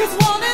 Cause one